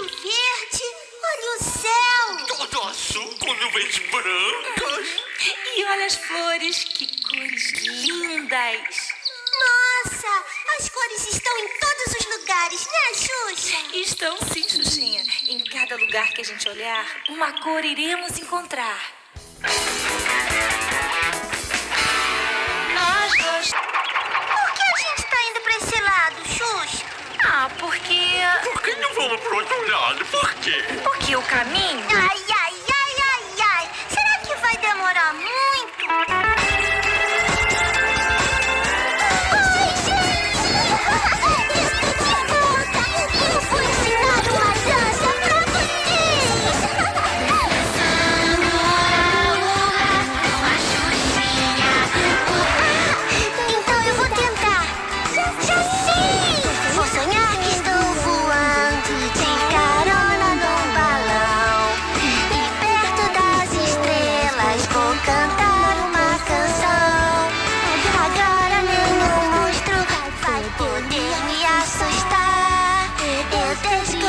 olho verde, olha o céu. Todo azul com nuvens brancas. E olha as flores, que cores lindas. Nossa, as cores estão em todos os lugares, né, Xuxa? Estão sim, Xuxinha. Em cada lugar que a gente olhar, uma cor iremos encontrar. Vamos pro outro lado? Por quê? Porque o caminho. Ai, ai,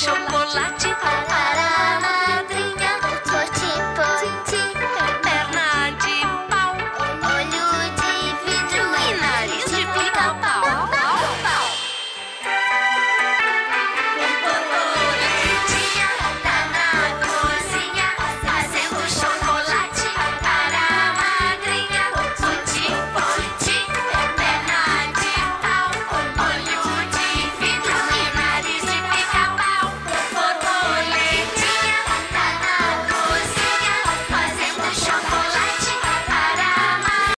sô cô la